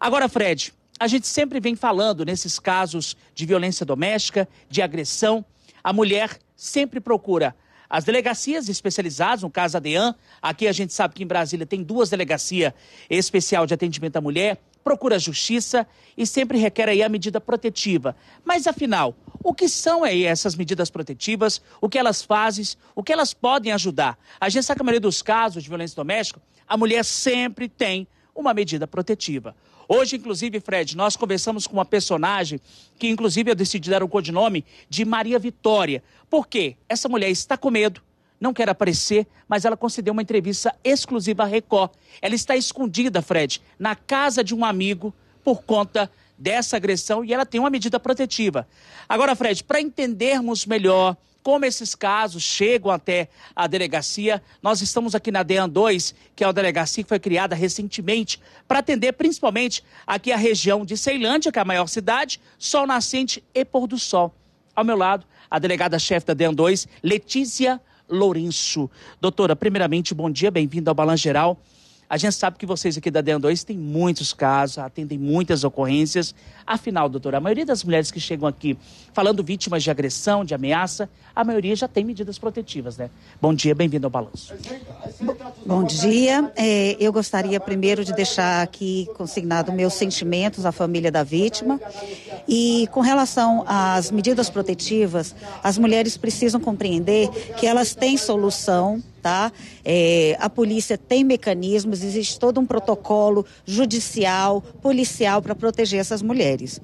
Agora, Fred, a gente sempre vem falando nesses casos de violência doméstica, de agressão, a mulher sempre procura as delegacias especializadas, no caso a DEAN, aqui a gente sabe que em Brasília tem duas delegacias especial de atendimento à mulher, procura justiça e sempre requer aí a medida protetiva. Mas afinal, o que são aí essas medidas protetivas? O que elas fazem? O que elas podem ajudar? A gente sabe que a maioria dos casos de violência doméstica, a mulher sempre tem uma medida protetiva. Hoje, inclusive, Fred, nós conversamos com uma personagem que, inclusive, eu decidi dar o codinome de Maria Vitória. Por quê? Essa mulher está com medo, não quer aparecer, mas ela concedeu uma entrevista exclusiva à Record. Ela está escondida, Fred, na casa de um amigo por conta dessa agressão e ela tem uma medida protetiva. Agora, Fred, para entendermos melhor como esses casos chegam até a delegacia. Nós estamos aqui na DEAN 2, que é a delegacia que foi criada recentemente para atender principalmente aqui a região de Ceilândia, que é a maior cidade, Sol Nascente e Pôr do Sol. Ao meu lado, a delegada-chefe da DEAN 2, Letícia Lourenço. Doutora, primeiramente, bom dia, bem-vinda ao Balanço Geral. A gente sabe que vocês aqui da DEAN 2 têm muitos casos, atendem muitas ocorrências. Afinal, doutora, a maioria das mulheres que chegam aqui falando vítimas de agressão, de ameaça, a maioria já tem medidas protetivas, né? Bom dia, bem-vindo ao Balanço. Bom dia. É, eu gostaria primeiro de deixar aqui consignado meus sentimentos à família da vítima. E com relação às medidas protetivas, as mulheres precisam compreender que elas têm solução tá? É, a polícia tem mecanismos, existe todo um protocolo judicial, policial para proteger essas mulheres.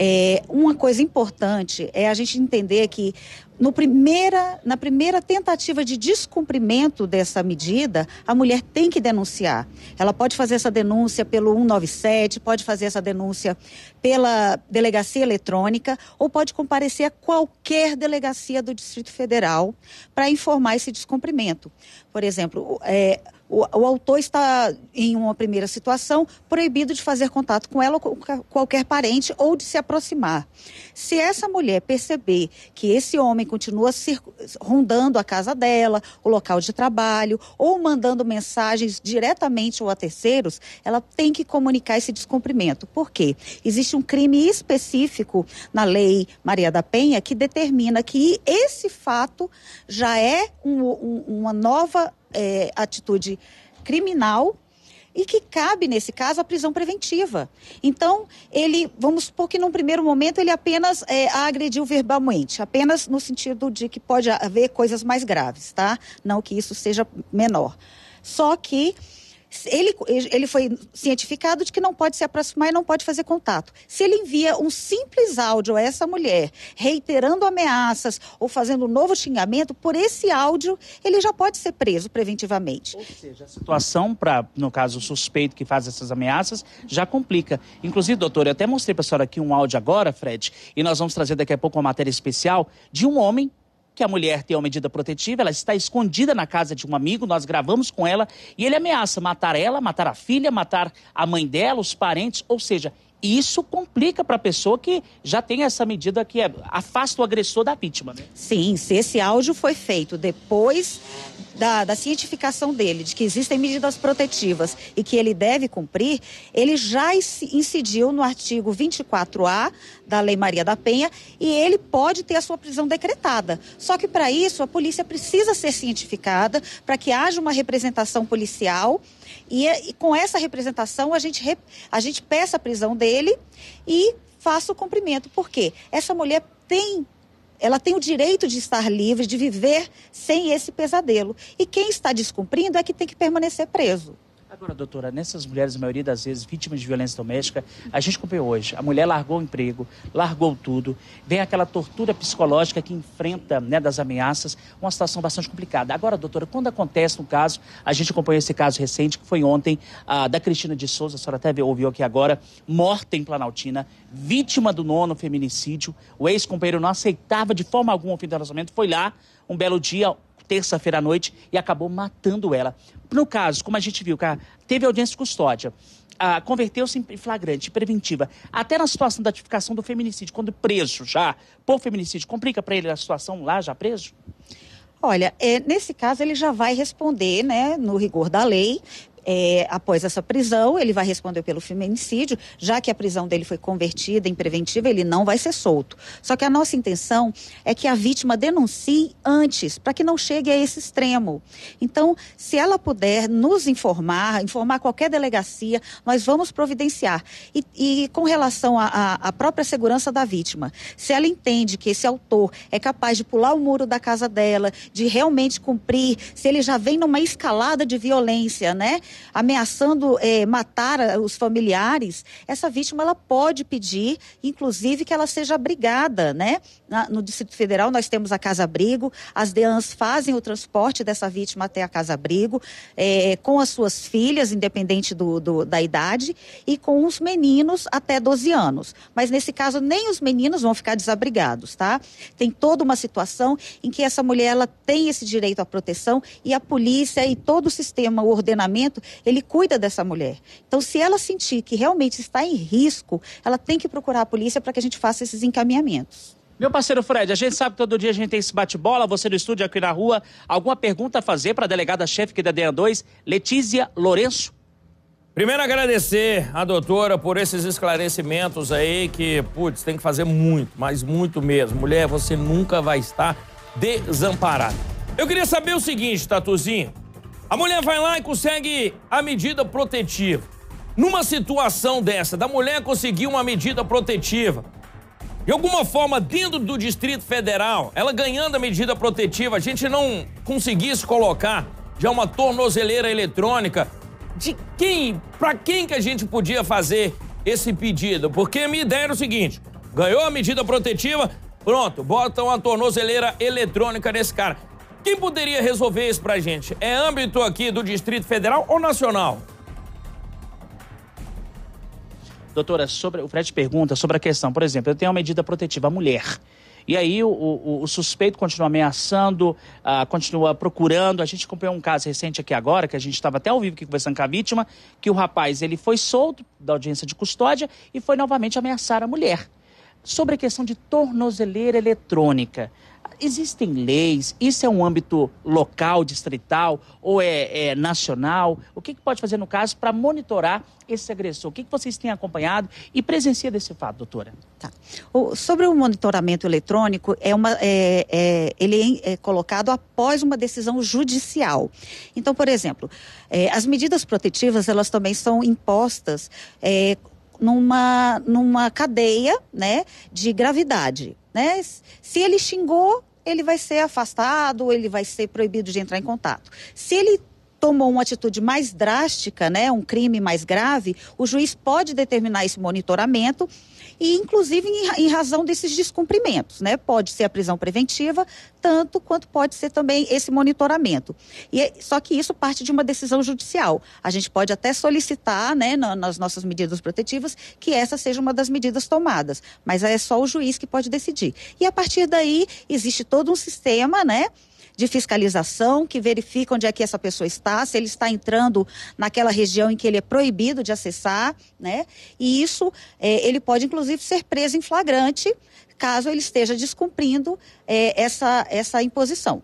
É, uma coisa importante é a gente entender que no primeira, na primeira tentativa de descumprimento dessa medida, a mulher tem que denunciar. Ela pode fazer essa denúncia pelo 197, pode fazer essa denúncia pela delegacia eletrônica ou pode comparecer a qualquer delegacia do Distrito Federal para informar esse descumprimento. Por exemplo, é, o, o, autor está em uma primeira situação proibido de fazer contato com ela ou com qualquer parente ou de se aproximar. Se essa mulher perceber que esse homem continua rondando a casa dela, o local de trabalho, ou mandando mensagens diretamente ou a terceiros, ela tem que comunicar esse descumprimento. Por quê? Existe um crime específico na lei Maria da Penha que determina que esse fato já é um, um, uma nova é, atitude criminal e que cabe, nesse caso, a prisão preventiva. Então, ele, vamos supor que num primeiro momento ele apenas é, a agrediu verbalmente, apenas no sentido de que pode haver coisas mais graves, tá? Não que isso seja menor. Só que ele, ele foi cientificado de que não pode se aproximar e não pode fazer contato. Se ele envia um simples áudio a essa mulher, reiterando ameaças ou fazendo um novo xingamento, por esse áudio, ele já pode ser preso preventivamente. Ou seja, a situação para, no caso, o suspeito que faz essas ameaças, já complica. Inclusive, doutor, eu até mostrei para a senhora aqui um áudio agora, Fred, e nós vamos trazer daqui a pouco uma matéria especial de um homem que a mulher tem uma medida protetiva, ela está escondida na casa de um amigo, nós gravamos com ela e ele ameaça matar ela, matar a filha, matar a mãe dela, os parentes, ou seja, isso complica para a pessoa que já tem essa medida que é, afasta o agressor da vítima. Né? Sim, se esse áudio foi feito depois da, da cientificação dele, de que existem medidas protetivas e que ele deve cumprir, ele já incidiu no artigo 24A da Lei Maria da Penha e ele pode ter a sua prisão decretada. Só que para isso a polícia precisa ser cientificada para que haja uma representação policial e, e, com essa representação a gente, a gente peça a prisão dele e faça o cumprimento. Por quê? Essa mulher tem ela tem o direito de estar livre, de viver sem esse pesadelo. E quem está descumprindo é que tem que permanecer preso. Agora, doutora, nessas mulheres, a maioria das vezes vítimas de violência doméstica, a gente acompanhou hoje. A mulher largou o emprego, largou tudo, vem aquela tortura psicológica que enfrenta, né, das ameaças, uma situação bastante complicada. Agora, doutora, quando acontece um caso, a gente acompanhou esse caso recente, que foi ontem, a, da Cristina de Souza, a senhora até ouviu aqui agora, morta em Planaltina, vítima do nono feminicídio. O ex-companheiro não aceitava de forma alguma o fim do relacionamento, foi lá, um belo dia, terça-feira à noite e acabou matando ela. No caso, como a gente viu, teve audiência de custódia, ah, converteu-se em flagrante, preventiva, até na situação da tipificação do feminicídio, quando preso já por feminicídio, complica para ele a situação lá já preso? Olha, é, nesse caso ele já vai responder, né, no rigor da lei, é, após essa prisão, ele vai responder pelo feminicídio, já que a prisão dele foi convertida em preventiva, ele não vai ser solto. Só que a nossa intenção é que a vítima denuncie antes, para que não chegue a esse extremo. Então, se ela puder nos informar, informar qualquer delegacia, nós vamos providenciar. E, e com relação à própria segurança da vítima, se ela entende que esse autor é capaz de pular o muro da casa dela, de realmente cumprir, se ele já vem numa escalada de violência, né? Ameaçando é, matar os familiares, essa vítima ela pode pedir, inclusive, que ela seja abrigada, né? Na, no Distrito Federal nós temos a Casa Abrigo, as DEANs fazem o transporte dessa vítima até a Casa Abrigo, é, com as suas filhas, independente do, do, da idade, e com os meninos até 12 anos. Mas nesse caso, nem os meninos vão ficar desabrigados, tá? Tem toda uma situação em que essa mulher ela tem esse direito à proteção e a polícia e todo o sistema, o ordenamento, ele cuida dessa mulher. Então, se ela sentir que realmente está em risco, ela tem que procurar a polícia para que a gente faça esses encaminhamentos. Meu parceiro Fred, a gente sabe que todo dia a gente tem esse bate-bola, você no estúdio aqui na rua. Alguma pergunta a fazer para a delegada-chefe aqui da DEA 2, Letícia Lourenço? Primeiro agradecer a doutora por esses esclarecimentos aí que, putz, tem que fazer muito, mas muito mesmo. Mulher, você nunca vai estar desamparada. Eu queria saber o seguinte, Tatuzinho. A mulher vai lá e consegue a medida protetiva. Numa situação dessa, da mulher conseguir uma medida protetiva, de alguma forma, dentro do Distrito Federal, ela ganhando a medida protetiva, a gente não conseguisse colocar já uma tornozeleira eletrônica, de quem, para quem que a gente podia fazer esse pedido? Porque a minha ideia era o seguinte: ganhou a medida protetiva, pronto, bota uma tornozeleira eletrônica nesse cara. Quem poderia resolver isso pra gente? É âmbito aqui do Distrito Federal ou nacional? Doutora, sobre, o Fred pergunta sobre a questão, por exemplo, eu tenho uma medida protetiva à mulher. E aí o, o, o suspeito continua ameaçando, uh, continua procurando. A gente acompanhou um caso recente aqui agora, que a gente estava até ao vivo aqui conversando com a vítima, que o rapaz ele foi solto da audiência de custódia e foi novamente ameaçar a mulher. Sobre a questão de tornozeleira eletrônica existem leis? Isso é um âmbito local, distrital ou é, é nacional? O que, que, pode fazer no caso para monitorar esse agressor? O que, que vocês têm acompanhado e presencia desse fato, doutora? Tá. O, sobre o monitoramento eletrônico, é uma, é, é, ele é colocado após uma decisão judicial. Então, por exemplo, é, as medidas protetivas, elas também são impostas é, numa, numa cadeia né, de gravidade. Né? Se ele xingou, ele vai ser afastado, ele vai ser proibido de entrar em contato. Se ele tomou uma atitude mais drástica, né, um crime mais grave, o juiz pode determinar esse monitoramento e inclusive em, em, razão desses descumprimentos, né? Pode ser a prisão preventiva, tanto quanto pode ser também esse monitoramento. E é, só que isso parte de uma decisão judicial. A gente pode até solicitar, né, na, nas nossas medidas protetivas, que essa seja uma das medidas tomadas, mas é só o juiz que pode decidir. E a partir daí existe todo um sistema, né? De fiscalização que verifica onde é que essa pessoa está, se ele está entrando naquela região em que ele é proibido de acessar, né? E isso, é, ele pode inclusive ser preso em flagrante caso ele esteja descumprindo é, essa, essa imposição.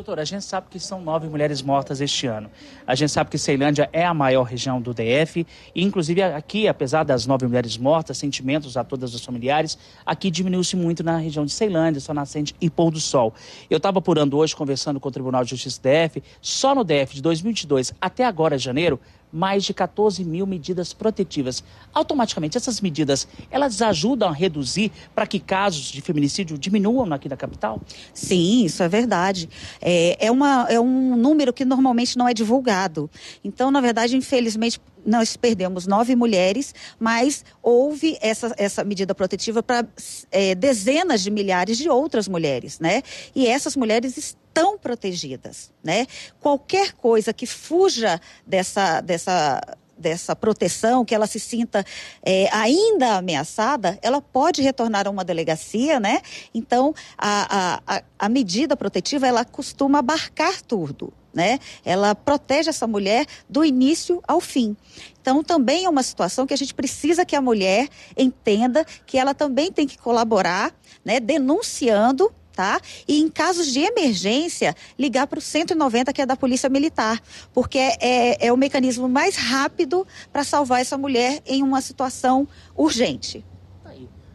Doutora, a gente sabe que são nove mulheres mortas este ano. A gente sabe que Ceilândia é a maior região do DF. E, inclusive, aqui, apesar das nove mulheres mortas, sentimentos a todas os familiares, aqui diminuiu-se muito na região de Ceilândia, Só Nascente e Pôr do Sol. Eu estava apurando hoje, conversando com o Tribunal de Justiça DF, só no DF de 2022 até agora, janeiro, mais de 14 mil medidas protetivas. Automaticamente, essas medidas, elas ajudam a reduzir para que casos de feminicídio diminuam aqui na capital? Sim, isso é verdade. É, é, uma, é um número que normalmente não é divulgado. Então, na verdade, infelizmente, nós perdemos nove mulheres, mas houve essa, essa medida protetiva para é, dezenas de milhares de outras mulheres, né? E essas mulheres estão protegidas, né? Qualquer coisa que fuja dessa, dessa dessa proteção, que ela se sinta é, ainda ameaçada, ela pode retornar a uma delegacia, né? Então, a, a, a medida protetiva, ela costuma abarcar tudo né? Ela protege essa mulher do início ao fim. Então, também é uma situação que a gente precisa que a mulher entenda que ela também tem que colaborar, né? Denunciando tá? E em casos de emergência, ligar para o 190, que é da Polícia Militar, porque é, é o mecanismo mais rápido para salvar essa mulher em uma situação urgente.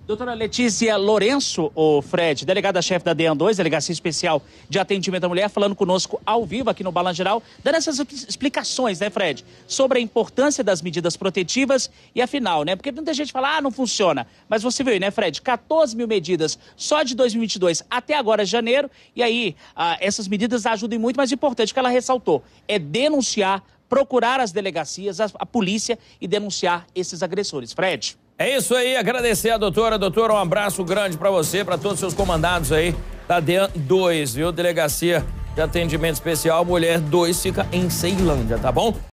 Doutora Letícia Lourenço, o Fred, delegada-chefe da DEAN2, Delegacia Especial de Atendimento à Mulher, falando conosco ao vivo aqui no Balan Geral, dando essas explicações, né, Fred, sobre a importância das medidas protetivas e afinal, né, porque muita gente fala, ah, não funciona, mas você viu, né, Fred, 14 mil medidas só de 2022 até agora, janeiro, e aí ah, essas medidas ajudam muito, mas importante que ela ressaltou, é denunciar, procurar as delegacias, a, a polícia e denunciar esses agressores. Fred. É isso aí, agradecer a doutora. Doutora, um abraço grande para você, para todos os seus comandados aí da DEAN 2, viu? Delegacia de Atendimento Especial Mulher 2 fica em Ceilândia, tá bom?